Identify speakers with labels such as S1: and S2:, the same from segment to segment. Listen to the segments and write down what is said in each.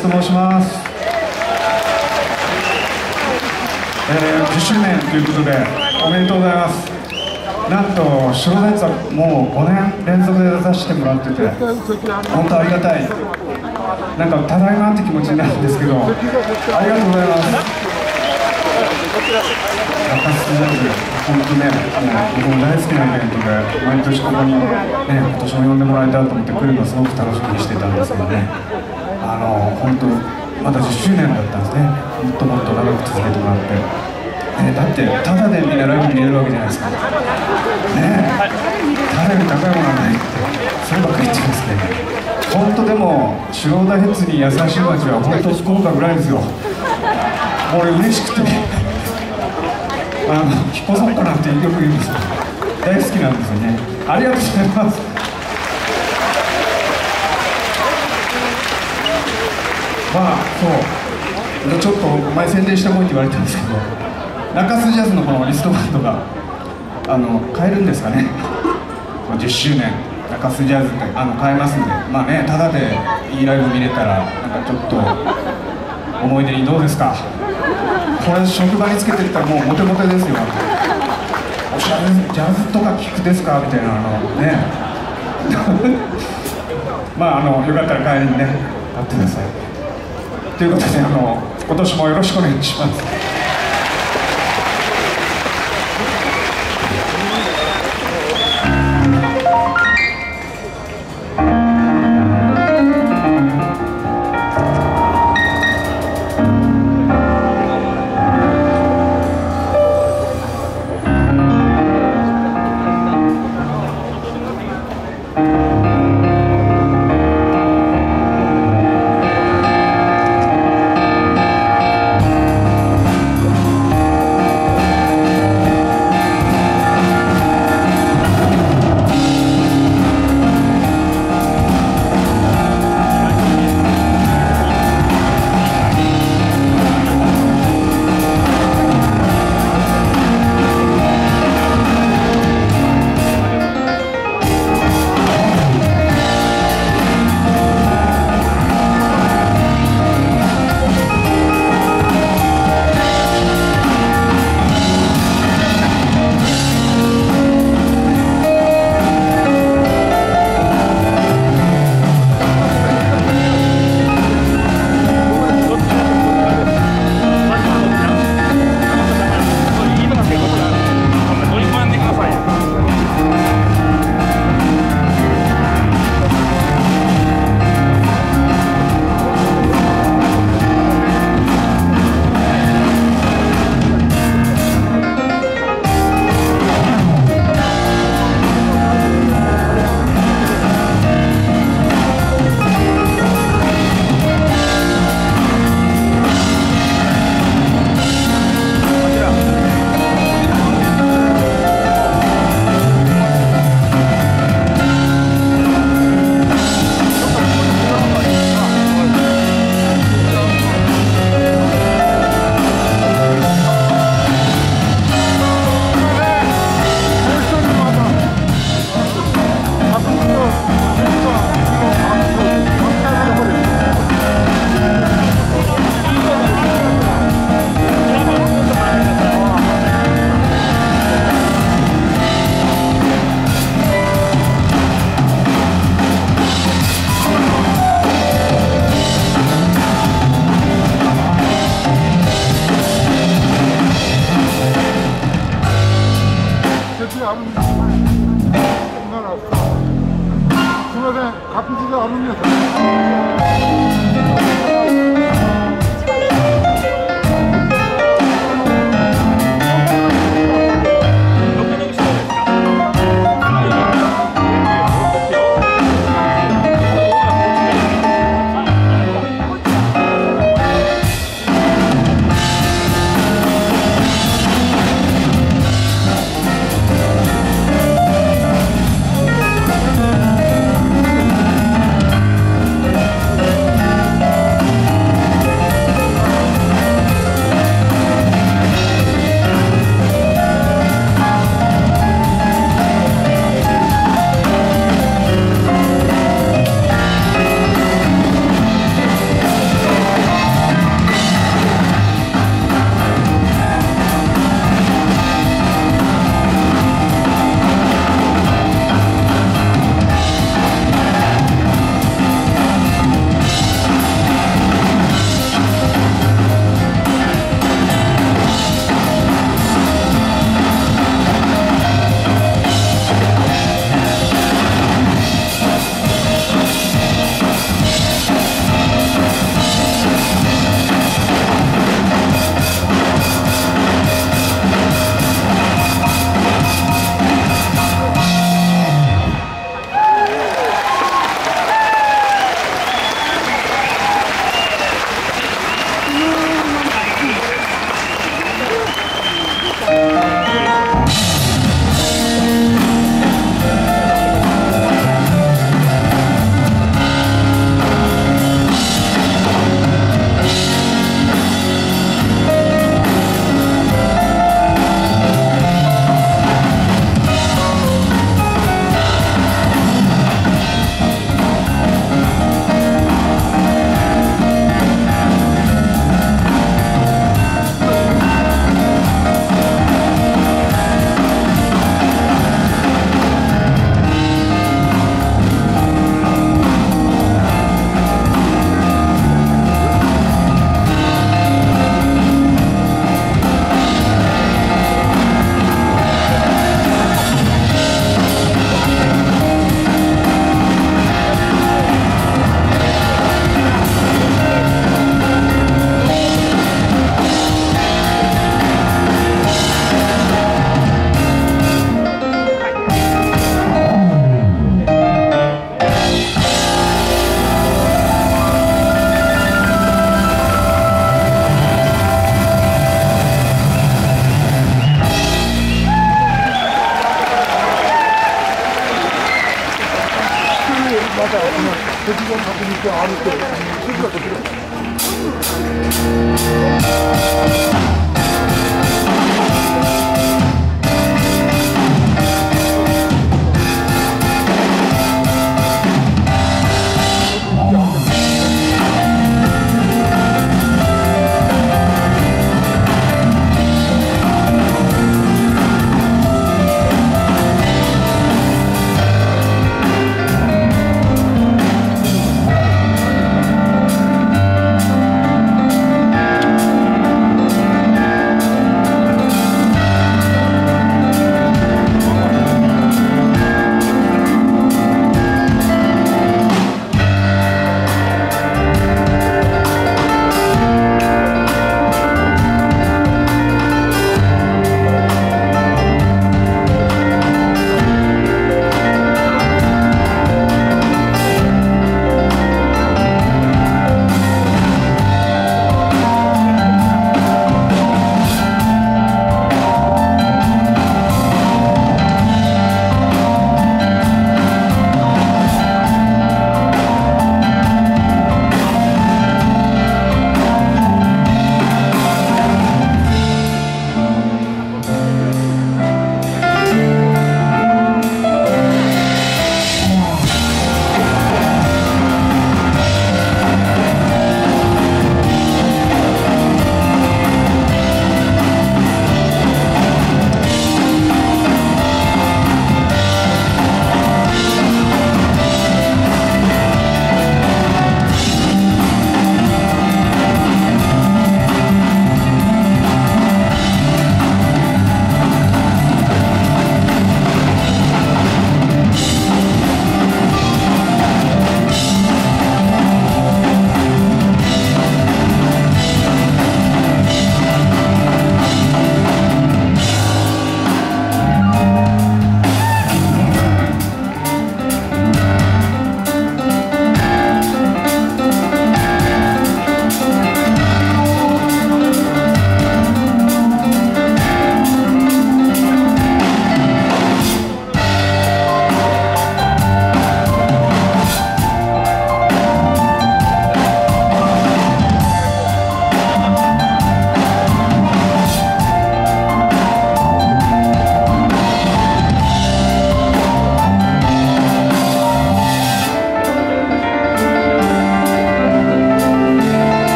S1: 改めまして白レツと申します、えー、10周年ということでおめでとうございます。なんと白レツはもう5年連続で出させてもらってて本当ありがたい。なんかただいまって気持ちになるんですけどありがとうございます。中洲ジャズ本当ね僕も大好きなイベントで毎年ここにね今年も呼んでもらえたらと思って来るのすごく楽しみにしてたんですけどね。あの本当まだ10周年だったんですね。もっともっと長く続けてもらって、ね、だってただでみんなライブ見れるわけじゃないですか。ねただより高いものはないってそればっかり言ってますね本当でも白田ヘッズに優しい街は本当福岡ぐらいですよ。俺嬉しくて。あの引っ越そうかなってよく言うんですよ。大好きなんですよね。ありがとうございます。まあそう。ちょっと前宣伝したもんって言われたんですけど中洲ジャズのこのリストバンドがあの買えるんですかね。10周年。中洲ジャズってあの買えますんで。まあねただでいいライブ見れたらなんかちょっと思い出にどうですか。これ職場につけてったらもうモテモテですよ。おしゃれジャズとか聴くですか？みたいな あのね。まああのよかったら帰りにね。買ってください。ということであの今年もよろしくお願いします。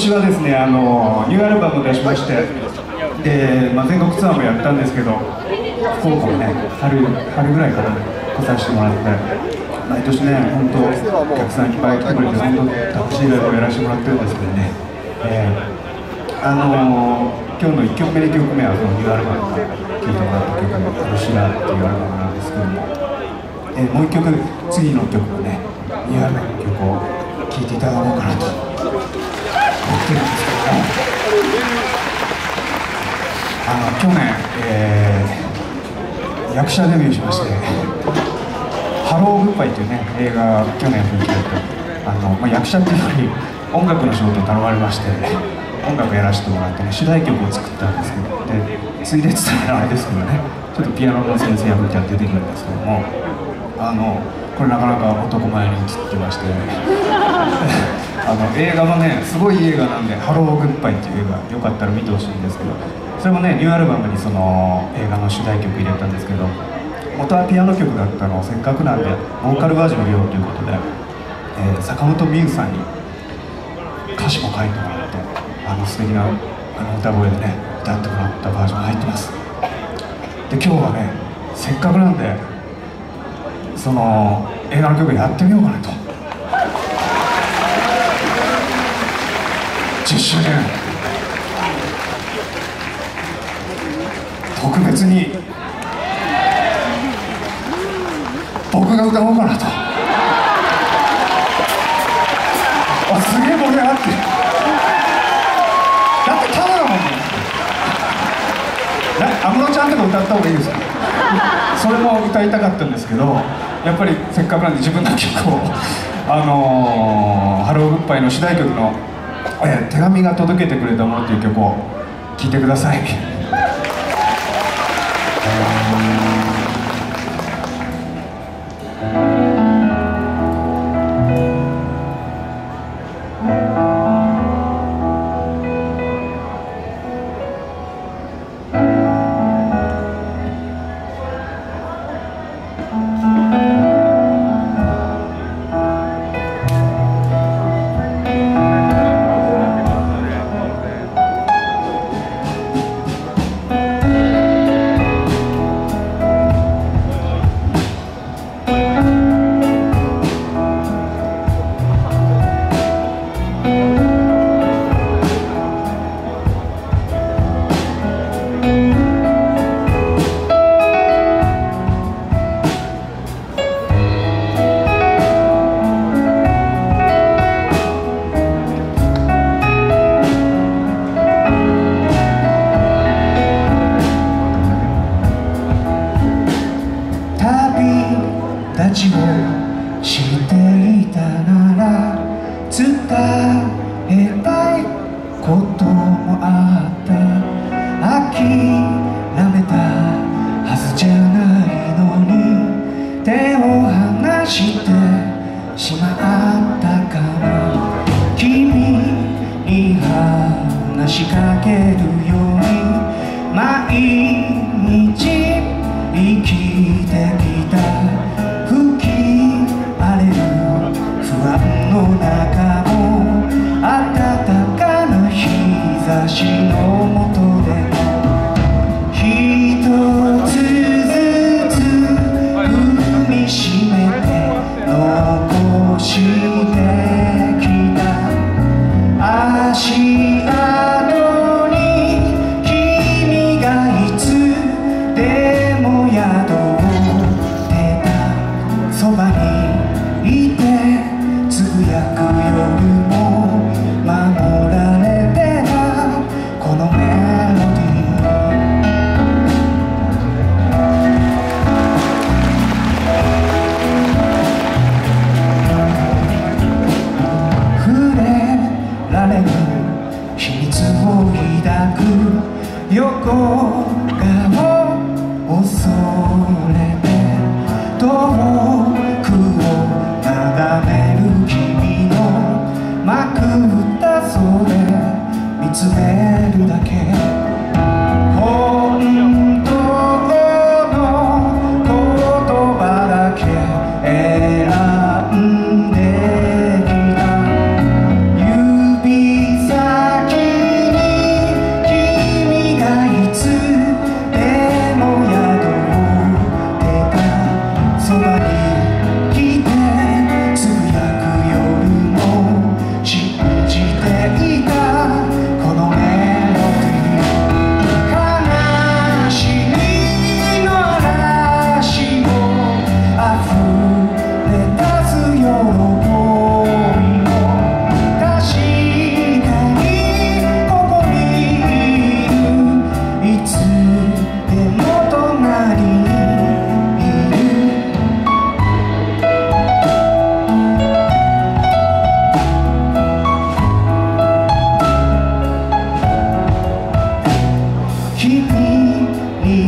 S1: 年はですねあのニューアルバム出しましてで、まあ、全国ツアーもやったんですけど福岡もね春春ぐらいから来させてもらって毎年ね本当お客さんいっぱい来てくれて本当楽しいライブをやらせてもらってるんですけどね、えー、あの今日の1曲目2曲目はそのニューアルバムで聴いてもらった曲「ロシア」っていうアルバムなんですけども、えー、もう1曲次の曲もねニューアルバムの曲を聴いていただこうかなと。ってるんですけどもあの去年、えー、役者デビューしまして「ハローグッバイ」というね映画去年吹き替えてあの、まあ、役者っていうより音楽の仕事を頼まれまして音楽やらせてもらってね主題曲を作ったんですけどでついでって言ったらあれですけどねちょっとピアノの先生役みたいな出てくるんですけどもあのこれなかなか男前に映ってまして。あの映画もねすごい映画なんで「ハローグッバイ」っていう映画よかったら見てほしいんですけど。それもねニューアルバムにその映画の主題曲入れたんですけど。元はピアノ曲だったのをせっかくなんでボーカルバージョンを入れようということで、えー坂本美優さんに歌詞も書いてもらってあの素敵なあの歌声でね歌ってもらったバージョンが入ってます。で今日はねせっかくなんでその映画の曲やってみようかなと。10周年特別に。僕が歌おうかなと。あすげえ盛り上がってる。だってただだもんね安室ちゃんとか歌った方がいいですか？それも歌いたかったんですけどやっぱりせっかくなんで自分の曲をあのーハローグッバイの主題曲の「え手紙が届けてくれたもの」っていう曲を聴いてください。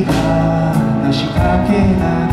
S1: がしかけない。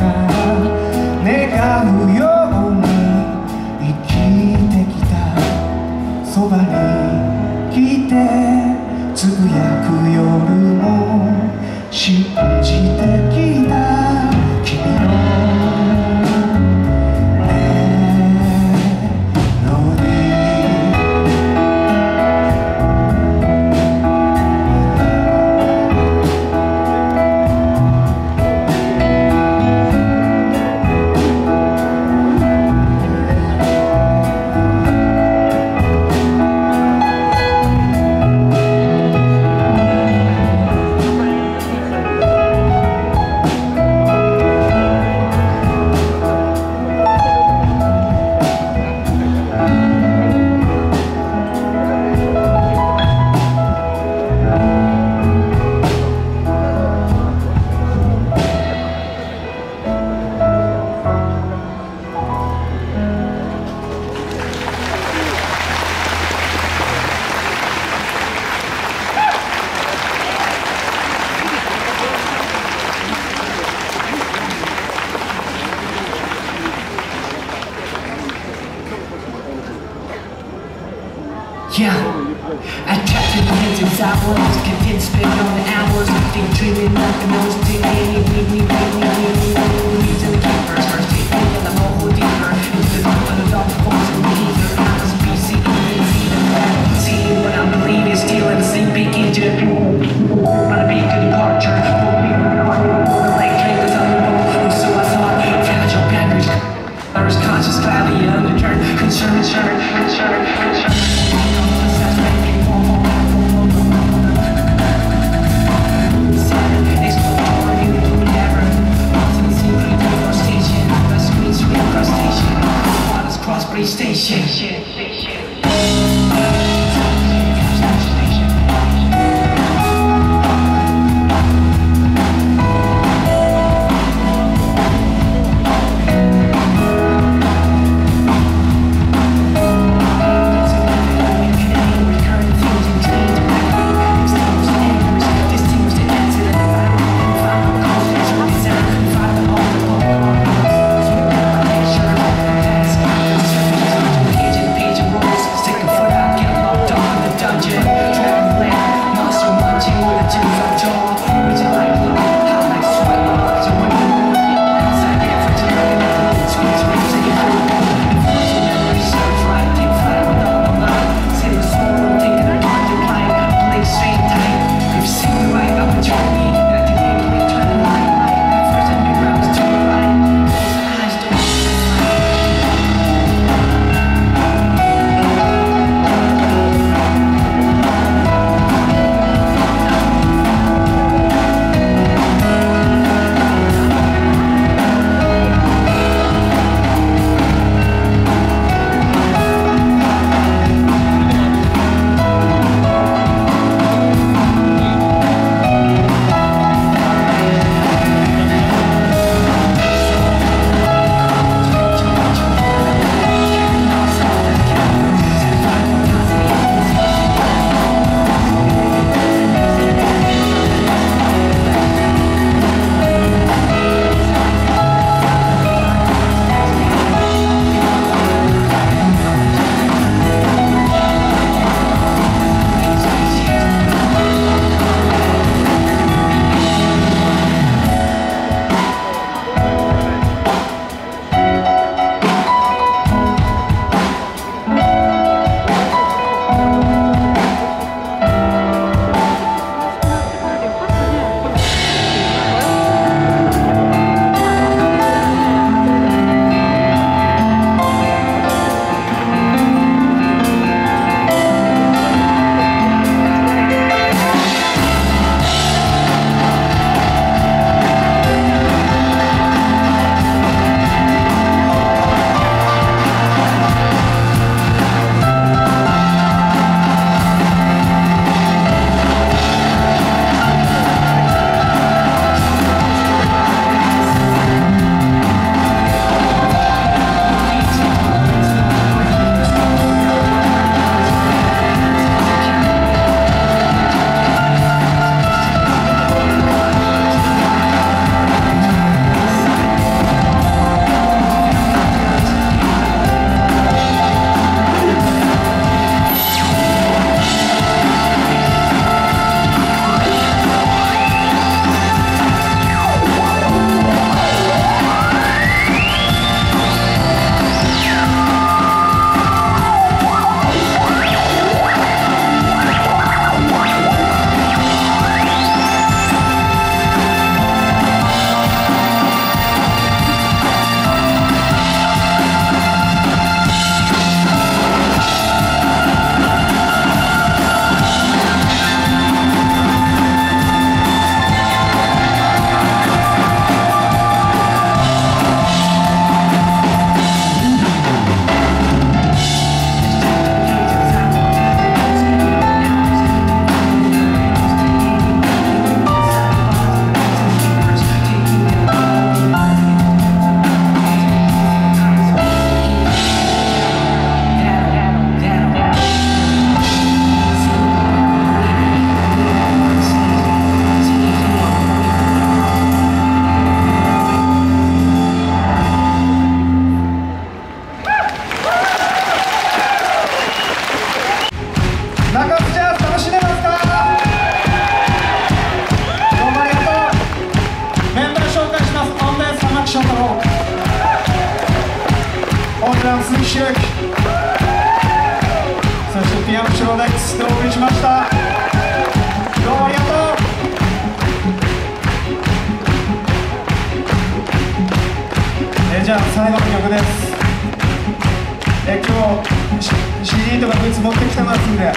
S1: CD とかグッズ持ってきてますんで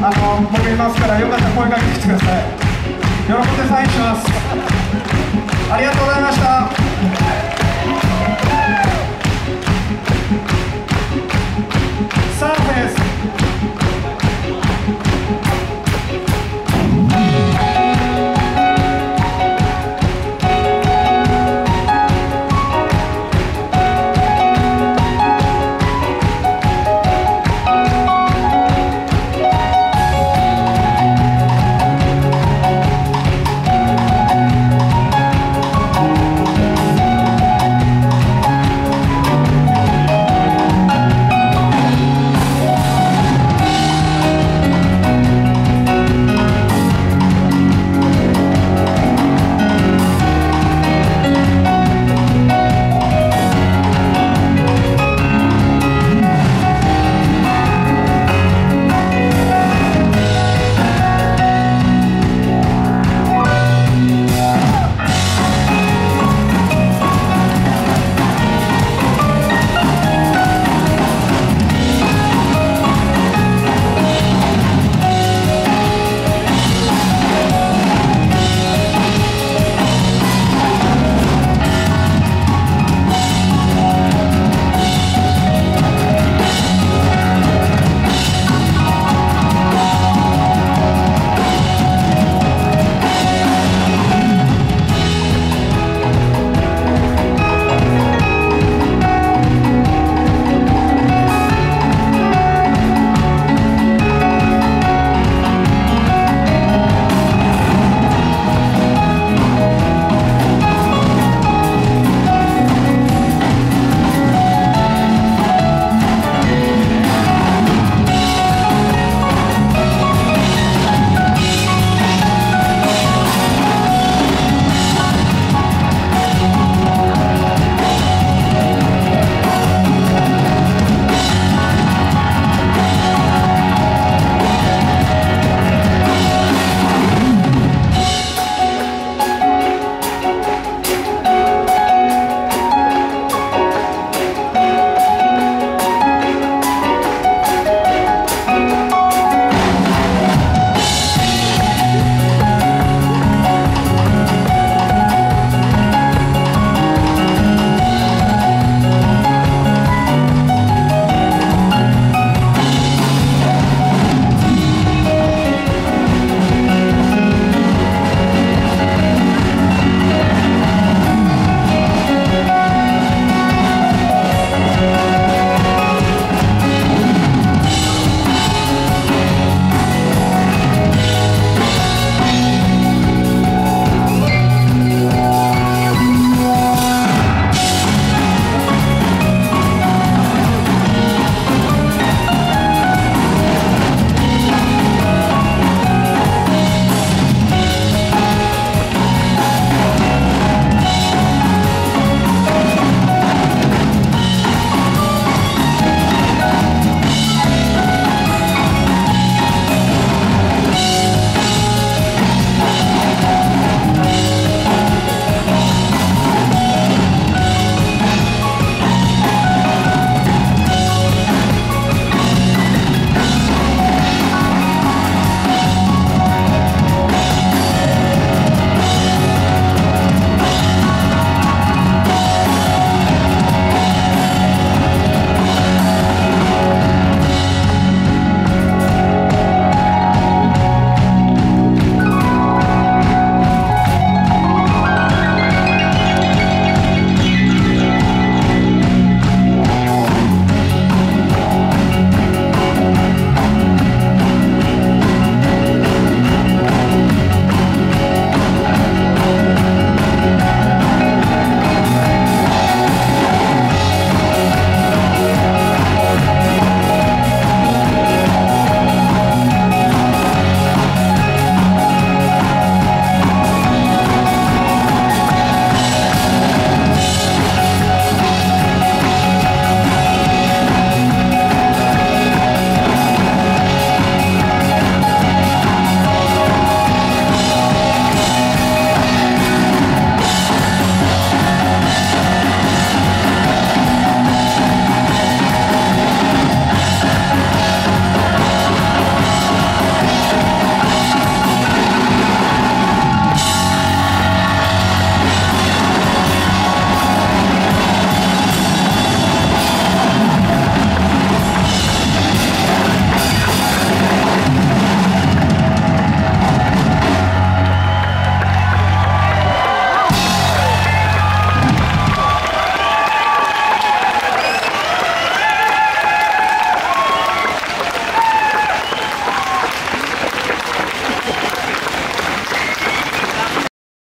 S1: あの僕いますからよかったら声かけてきてください。喜んでサインします。ありがとうございました。